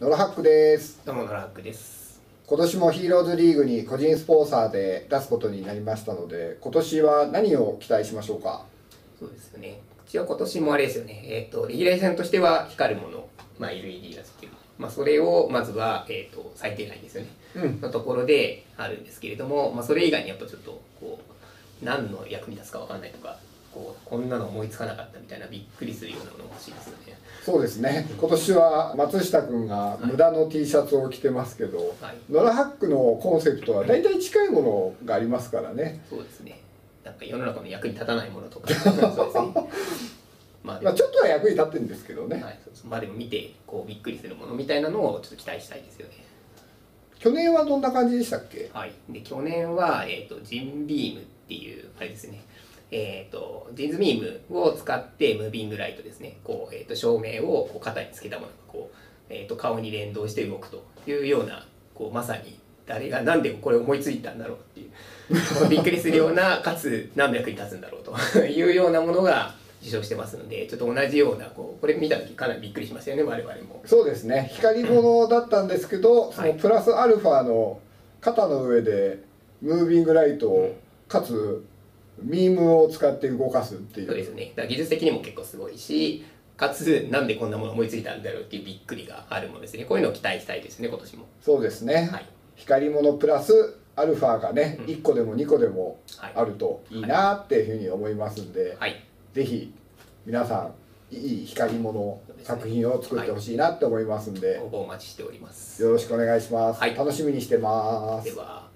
ノラハックです。どうもノラハックです。今年もヒーローズリーグに個人スポンサーで出すことになりましたので今年は何を期待しましょうか？そうですよね。うちは今年もあれですよね。えっ、とレギュレーションとしては光るもの、まあ、LED だっていう。まあ、それをまずは、えーと、最低ラインですよね、うん、のところであるんですけれども、まあ、それ以外にやっぱちょっとこう何の役に立つか分かんないとかこうこんなの思いつかなかったみたいなびっくりするようなもの欲しいですよねそうですね。今年は松下君が無駄の T シャツを着てますけど、はい、ノラハックのコンセプトは大体近いものがありますからね。そうですね。なんか世の中の役に立たないものとか。そうですね。まあ、まあちょっとは役に立ってるんですけどね、はい、まあでも見てこうびっくりするものみたいなのをちょっと期待したいですよね。去年はどんな感じでしたっけ？はい。で去年は、えーと、ジンビームっていうあれですねえっ、ー、とジンズミームを使ってムービングライトですね。こう、えーと、照明をこう肩につけたものがこう、えーと、と顔に連動して動くというようなこうまさに誰が何でこれ思いついたんだろうっていうびっくりするようなかつ何の役に立つんだろうというようなものが受賞してますのでちょっと同じようなこうこれ見た時かなりびっくりしましたよね我々も。そうですね。光り物だったんですけど、そのプラスアルファの肩の上でムービングライトを、かつミームを使って動かすっていう。そうですね。技術的にも結構すごいしかつなんでこんなもの思いついたんだろうっていうびっくりがあるものですね。こういうのを期待したいですね今年も。そうですね、はい、光り物プラスアルファがね、うん、1個でも2個でもあるといいなっていうふうに思いますんで、はい。ぜひ皆さんいい光り物作品を作ってほしいなって思いますんで、応募お待ちしております。よろしくお願いします、はい、楽しみにしてます。では